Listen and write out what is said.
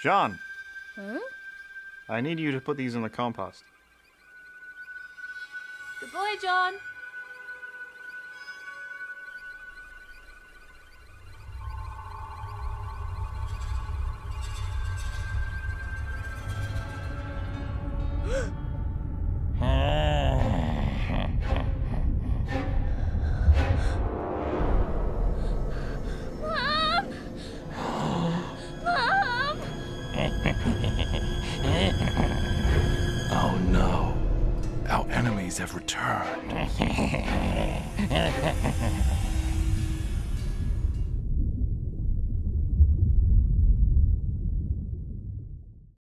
John, Huh? I need you to put these in the compost. Good boy, John. Oh no. Our enemies have returned.